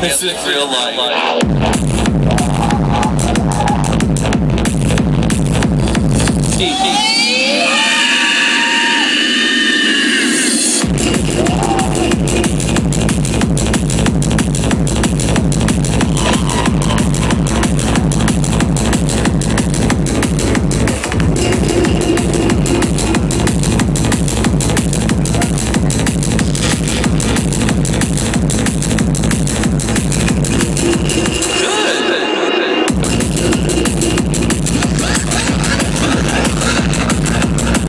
This is real life. life.